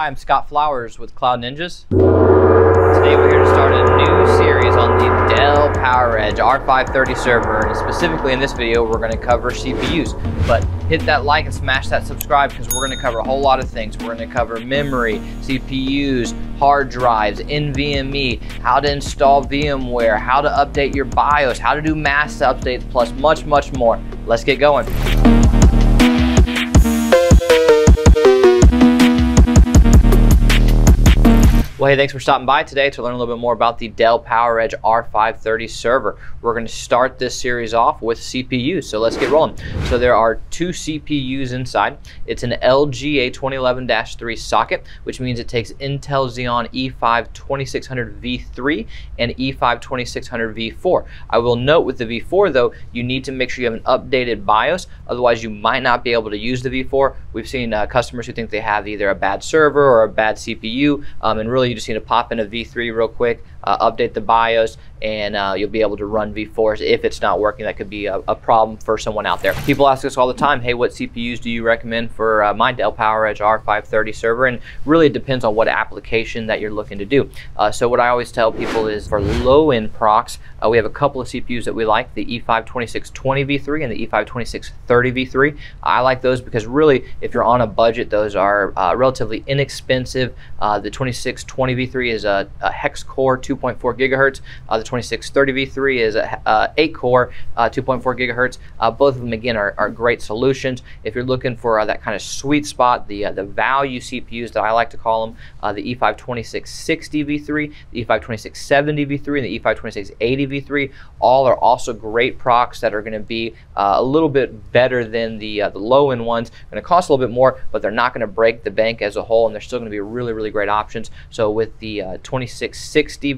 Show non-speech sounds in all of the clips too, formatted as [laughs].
Hi, I'm Scott Flowers with Cloud Ninjas. Today we're here to start a new series on the Dell PowerEdge R530 server, and specifically in this video we're going to cover CPUs. But hit that like and smash that subscribe because we're going to cover a whole lot of things. We're going to cover memory, CPUs, hard drives, NVMe, how to install VMware, how to update your BIOS, how to do mass updates, plus much, much more. Let's get going. Well, hey, thanks for stopping by today to learn a little bit more about the Dell PowerEdge R530 server. We're going to start this series off with CPUs, so let's get rolling. So there are two CPUs inside. It's an LGA2011-3 socket, which means it takes Intel Xeon E5 2600V3 and E5 2600V4. I will note with the V4, though, you need to make sure you have an updated BIOS, otherwise you might not be able to use the V4. We've seen uh, customers who think they have either a bad server or a bad CPU, um, and really you just need to pop in a V3 real quick, uh, update the BIOS, and uh, you'll be able to run V4s. If it's not working, that could be a, a, problem for someone out there. People ask us all the time, hey, what CPUs do you recommend for uh, my Dell PowerEdge R530 server? And really it depends on what application that you're looking to do. Uh, so what I always tell people is for low-end procs, uh, we have a couple of CPUs that we like, the E52620V3 and the E52630V3. I like those because really, if you're on a budget, those are uh, relatively inexpensive. the 2620V3 is a, a hex core 2.4 gigahertz. the 2630V3 is a uh, 8 core, uh, 2.4 gigahertz. Uh, both of them, again, are, are, great solutions. If you're looking for uh, that kind of sweet spot, the, uh, the value CPUs that I like to call them, the E52660V3, the E52670V3, and the E52680V3, all are also great procs that are going to be a little bit better than the, the low end ones. Going to cost a little bit more, but they're not going to break the bank as a whole, and they're still going to be really, really great options. So with the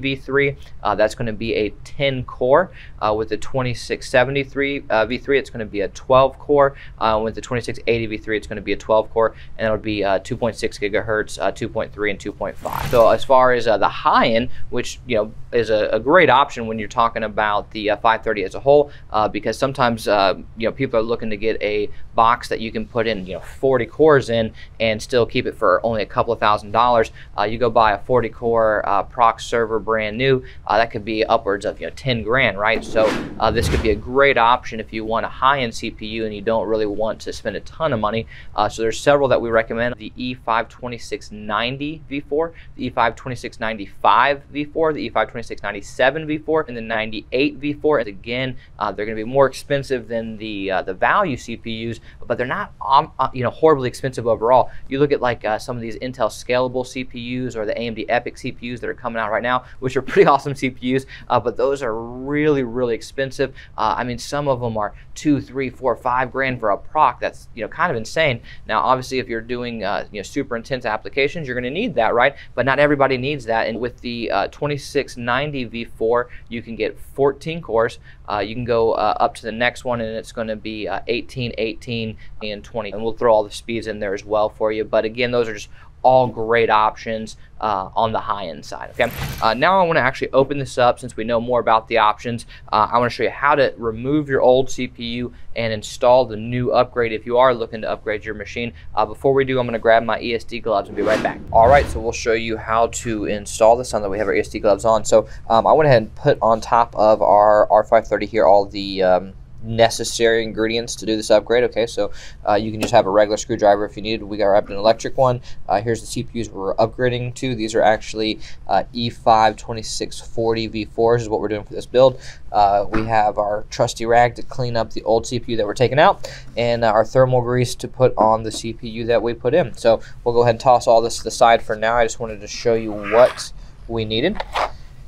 2660V3, that's going to be a 10 core. Uh, with the 2673 uh, V3, it's going to be a 12 core. Uh, with the 2680 V3, it's going to be a 12 core, and it'll be uh, 2.6 gigahertz, uh, 2.3, and 2.5. So as far as uh, the high end, which you know is a, a, great option when you're talking about the 530 as a whole, because sometimes you know people are looking to get a box that you can put in you know 40 cores in and still keep it for only a couple of thousand dollars. you go buy a 40 core proc server brand new, that could be upwards of you know 10 grand, right? So uh, this could be a great option if you want a high-end CPU and you don't really want to spend a ton of money. Uh, so there's several that we recommend: the E52690 V4, the E52695 V4, the E52697 V4, and the 98 V4. And again, uh, they're going to be more expensive than the uh, the value CPUs, but they're not um, uh, you know horribly expensive overall. You look at like uh, some of these Intel scalable CPUs or the AMD EPYC CPUs that are coming out right now, which are pretty [laughs] awesome CPUs uh, but those are really, really expensive. Uh, I mean, some of them are two, three, four, five grand for a proc. That's you know kind of insane. Now, obviously, if you're doing uh, you know super intense applications, you're going to need that, right? But not everybody needs that. And with the uh, 2690 V4, you can get 14 cores. Uh, you can go uh, up to the next one, and it's going to be 18, 18, and 20. And we'll throw all the speeds in there as well for you. But again, those are just all great options uh, on the high end side. Okay. Uh, now I want to actually open this up since we know more about the options. Uh, I want to show you how to remove your old CPU and install the new upgrade if you are looking to upgrade your machine. Uh, before we do, I'm going to grab my ESD gloves and be right back. All right, so we'll show you how to install this on that we have our ESD gloves on. So um, I went ahead and put on top of our R530 here all the um, necessary ingredients to do this upgrade. Okay, so uh, you can just have a regular screwdriver if you need. We got an electric one. Uh, here's the CPUs we're upgrading to. These are actually uh, E5 2640 V4s is what we're doing for this build. Uh, we have our trusty rag to clean up the old CPU that we're taking out and uh, our thermal grease to put on the CPU that we put in. So we'll go ahead and toss all this to the side for now. I just wanted to show you what we needed.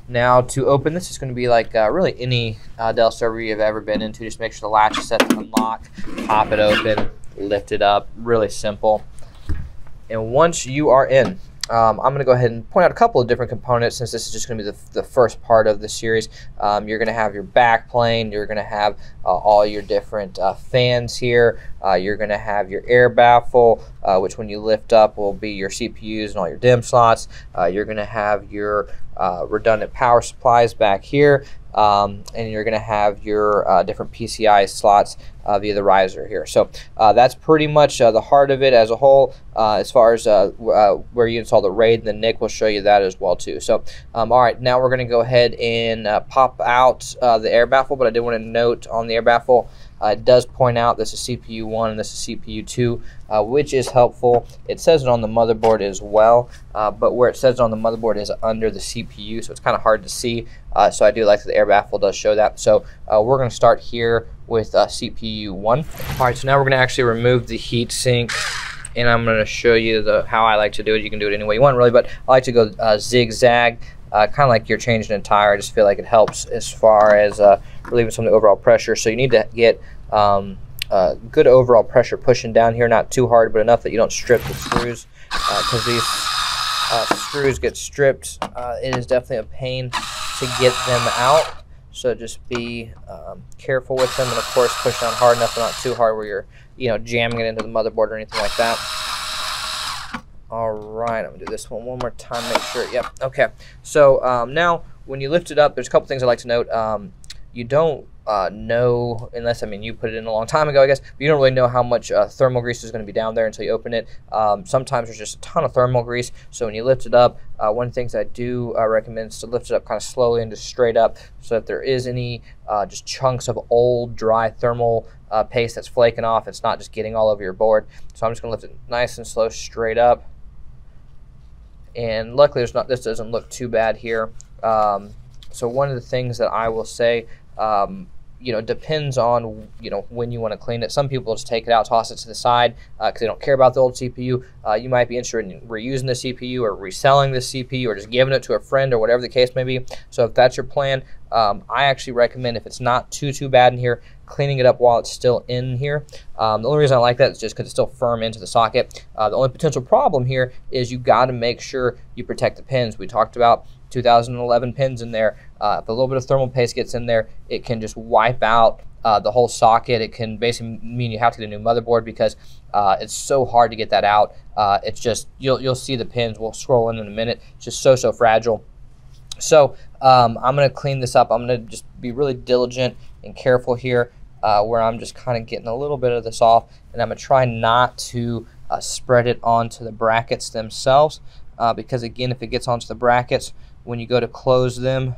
Now to open this is going to be like uh, really any uh, Dell server you've ever been into. Just make sure the latch is set to unlock, pop it open, lift it up. Really simple. And once you are in, um, I'm going to go ahead and point out a couple of different components since this is just going to be the, the first part of the series. Um, you're going to have your back plane, you're going to have uh, all your different uh, fans here, uh, you're going to have your air baffle, uh, which when you lift up will be your CPUs and all your DIMM slots. Uh, you're going to have your uh, redundant power supplies back here. Um, and you're going to have your uh, different PCI slots via the riser here. So uh, that's pretty much uh, the heart of it as a whole. Uh, as far as where you install the RAID, and then NIC will show you that as well too. So um, all right, now we're going to go ahead and pop out the air baffle. But I did want to note on the air baffle. Uh, it does point out this is CPU 1 and this is CPU 2, uh, which is helpful. It says it on the motherboard as well, uh, but where it says it on the motherboard is under the CPU, so it's kind of hard to see. Uh, so I do like that the air baffle does show that. So uh, we're going to start here with uh, CPU 1. All right, so now we're going to actually remove the heatsink and I'm going to show you the how I like to do it. You can do it any way you want, really, but I like to go zigzag uh, kind of like you're changing a tire. I just feel like it helps as far as uh, relieving some of the overall pressure. So you need to get um, uh, good overall pressure pushing down here, not too hard, but enough that you don't strip the screws because uh, these uh, screws get stripped. Uh, it is definitely a pain to get them out. So just be um, careful with them, and of course push down hard enough, but not too hard where you're, you know, jamming it into the motherboard or anything like that. All right, I'm gonna do this one one more time, make sure, yep, okay. So um, now, when you lift it up, there's a couple things I'd like to note. Um, you don't uh, know, unless, I mean, you put it in a long time ago, I guess, but you don't really know how much uh, thermal grease is going to be down there until you open it. Um, sometimes there's just a ton of thermal grease, so when you lift it up, uh, one of the things I do uh, recommend is to lift it up kind of slowly and just straight up, so that there is any uh, just chunks of old, dry thermal uh, paste that's flaking off, it's not just getting all over your board. So I'm just going to lift it nice and slow straight up and luckily there's not this doesn't look too bad here um, so one of the things that I will say um, you know depends on you know when you want to clean it some people just take it out toss it to the side because uh, they don't care about the old CPU uh, you might be interested in reusing the CPU or reselling the CPU or just giving it to a friend or whatever the case may be so if that's your plan um, I actually recommend if it's not too too bad in here cleaning it up while it's still in here. Um, the only reason I like that is just because it's still firm into the socket. Uh, the only potential problem here is you got to make sure you protect the pins. We talked about 2011 pins in there. Uh, if a little bit of thermal paste gets in there, it can just wipe out uh, the whole socket. It can basically mean you have to get a new motherboard because uh, it's so hard to get that out. Uh, it's just you'll you'll see the pins. We'll scroll in in a minute. It's just so so fragile. So um, I'm going to clean this up. I'm going to just be really diligent and careful here uh, where I'm just kind of getting a little bit of this off and I'm going to try not to uh, spread it onto the brackets themselves uh, because again if it gets onto the brackets when you go to close them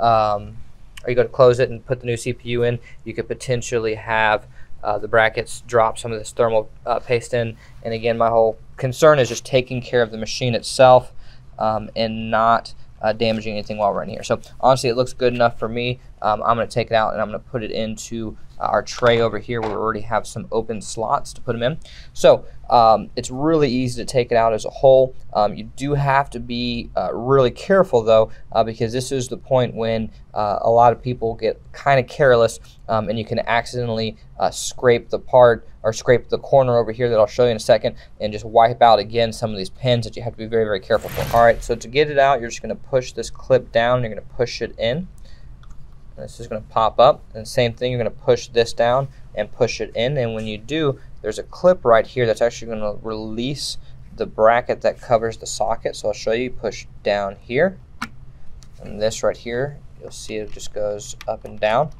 um, or you go to close it and put the new CPU in you could potentially have uh, the brackets drop some of this thermal uh, paste in and again my whole concern is just taking care of the machine itself um, and not uh, damaging anything while we're in here. So honestly, it looks good enough for me. Um, I'm going to take it out and I'm going to put it into our tray over here we already have some open slots to put them in. So um, it's really easy to take it out as a whole. Um, you do have to be uh, really careful though uh, because this is the point when uh, a lot of people get kind of careless um, and you can accidentally uh, scrape the part or scrape the corner over here that I'll show you in a second and just wipe out again some of these pins that you have to be very very careful for. Alright so to get it out you're just going to push this clip down you're going to push it in this is going to pop up. And same thing you're going to push this down and push it in. And when you do there's a clip right here that's actually going to release the bracket that covers the socket. So I'll show you push down here. And this right here you'll see it just goes up and down.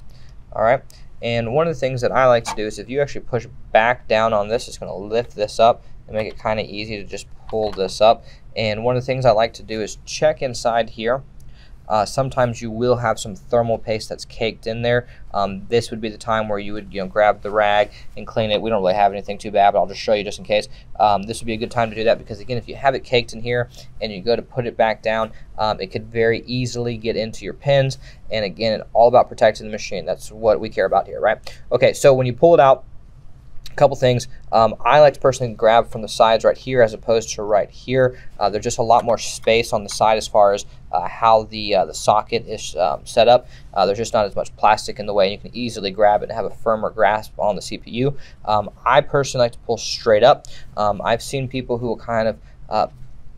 Alright and one of the things that I like to do is if you actually push back down on this it's going to lift this up and make it kind of easy to just pull this up. And one of the things I like to do is check inside here uh, sometimes you will have some thermal paste that's caked in there. Um, this would be the time where you would you know grab the rag and clean it. We don't really have anything too bad, but I'll just show you just in case. Um, this would be a good time to do that because again, if you have it caked in here and you go to put it back down, um, it could very easily get into your pins. And again, all about protecting the machine. That's what we care about here, right? Okay, so when you pull it out, couple things. Um, I like to personally grab from the sides right here as opposed to right here. Uh, there's just a lot more space on the side as far as uh, how the uh, the socket is um, set up. Uh, there's just not as much plastic in the way. You can easily grab it and have a firmer grasp on the CPU. Um, I personally like to pull straight up. Um, I've seen people who will kind of uh,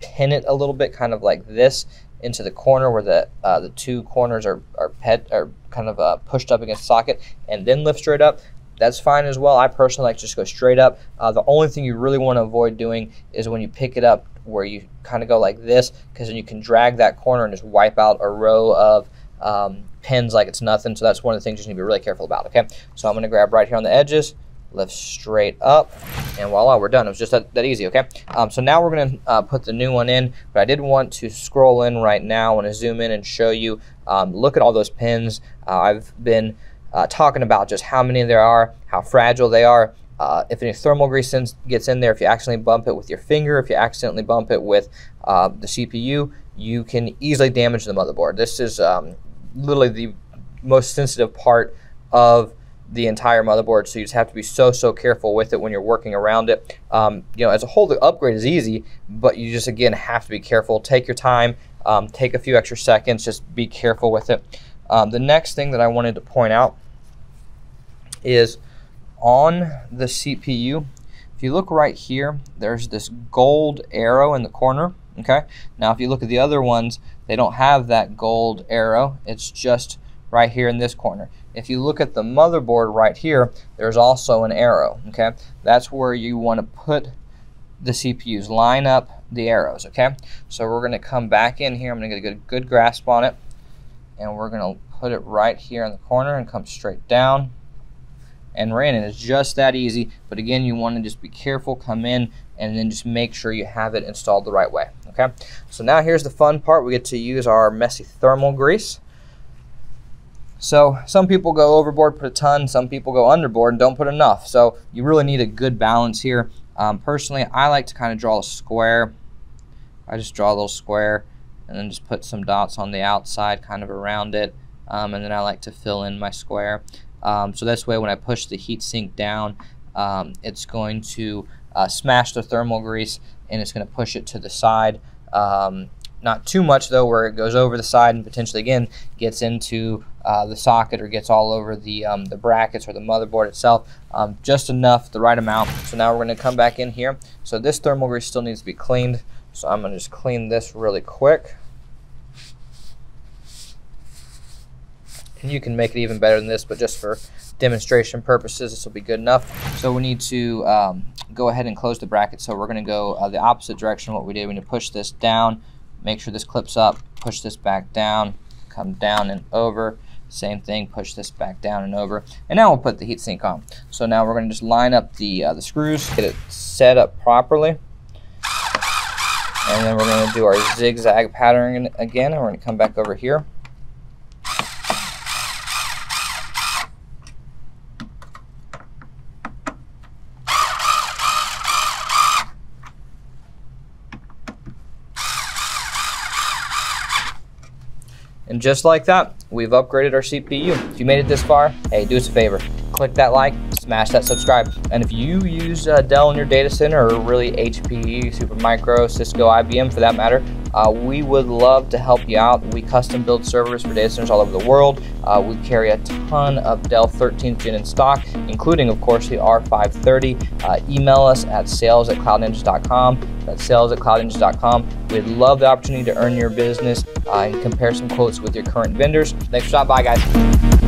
pin it a little bit, kind of like this, into the corner where the uh, the two corners are are, pet, are kind of pushed up against the socket, and then lift straight up that's fine as well. I personally like to just go straight up. Uh, the only thing you really want to avoid doing is when you pick it up where you kind of go like this because then you can drag that corner and just wipe out a row of um, pins like it's nothing. So that's one of the things you need to be really careful about, okay? So I'm going to grab right here on the edges, lift straight up, and voila, we're done. It was just that, that easy, okay? Um, so now we're going to uh, put the new one in, but I did want to scroll in right now. I want to zoom in and show you, um, look at all those pins. Uh, I've been uh, talking about just how many there are, how fragile they are. Uh, if any thermal grease in, gets in there, if you accidentally bump it with your finger, if you accidentally bump it with uh, the CPU, you can easily damage the motherboard. This is um, literally the most sensitive part of the entire motherboard, so you just have to be so so careful with it when you're working around it. Um, you know, as a whole, the upgrade is easy, but you just again have to be careful. Take your time, um, take a few extra seconds, just be careful with it. Um, the next thing that I wanted to point out is on the CPU. If you look right here, there's this gold arrow in the corner. Okay. Now, if you look at the other ones, they don't have that gold arrow. It's just right here in this corner. If you look at the motherboard right here, there's also an arrow. Okay. That's where you want to put the CPUs. Line up the arrows. Okay. So we're going to come back in here. I'm going to get a good, good grasp on it. And we're going to put it right here in the corner and come straight down and ran it. It's just that easy. But again, you want to just be careful, come in, and then just make sure you have it installed the right way. Okay. So now here's the fun part. We get to use our messy thermal grease. So some people go overboard, put a ton. Some people go underboard and don't put enough. So you really need a good balance here. Um, personally, I like to kind of draw a square. I just draw a little square and then just put some dots on the outside kind of around it. Um, and then I like to fill in my square. Um, so this way when I push the heatsink down, um, it's going to uh, smash the thermal grease and it's going to push it to the side. Um, not too much though where it goes over the side and potentially again gets into uh, the socket or gets all over the, um, the brackets or the motherboard itself. Um, just enough, the right amount. So now we're going to come back in here. So this thermal grease still needs to be cleaned. So I'm going to just clean this really quick. You can make it even better than this, but just for demonstration purposes, this will be good enough. So we need to um, go ahead and close the bracket. So we're going to go uh, the opposite direction of what we did. We need to push this down, make sure this clips up, push this back down, come down and over. Same thing, push this back down and over. And now we'll put the heatsink on. So now we're going to just line up the, uh, the screws, get it set up properly. And then we're going to do our zigzag pattern again, and we're going to come back over here. Just like that, we've upgraded our CPU. If you made it this far, hey, do us a favor. Click that like, smash that subscribe. And if you use uh, Dell in your data center or really HP, Supermicro, Cisco, IBM for that matter, uh, we would love to help you out. We custom build servers for data centers all over the world. Uh, we carry a ton of Dell 13th gen in stock, including, of course, the R530. Uh, email us at sales at cloudninjas.com. That's sales at cloudninjas.com. We'd love the opportunity to earn your business uh, and compare some quotes with your current vendors. Thanks for stopping by, guys.